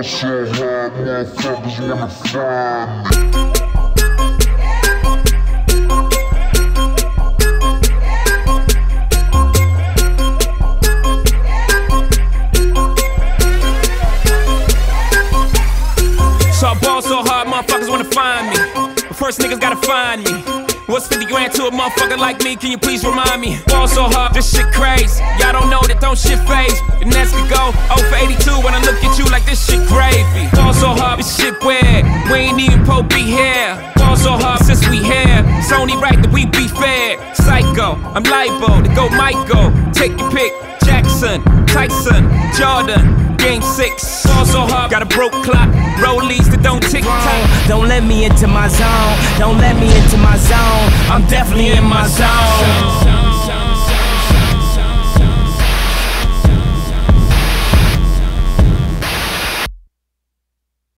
motherfuckers wanna find me. So I ball so hard, motherfuckers wanna find me. But first niggas gotta find me. What's 50 grand to a motherfucker like me? Can you please remind me? Ball so hard, this shit crazy. Y'all don't know that don't shit faze. Go 0 for 82 when I look at you like this shit gravy. Ball so hard, this shit weird. We ain't even po be here. Ball so hard since we here. It's only right that we be fair. Psycho, I'm liable to go Michael. Take your pick. Jackson, Tyson, Jordan, Game 6. Ball so hard, got a broke clock. Rollies that don't tick tock. Don't let me into my zone. Don't let me into my zone. I'm definitely in my zone.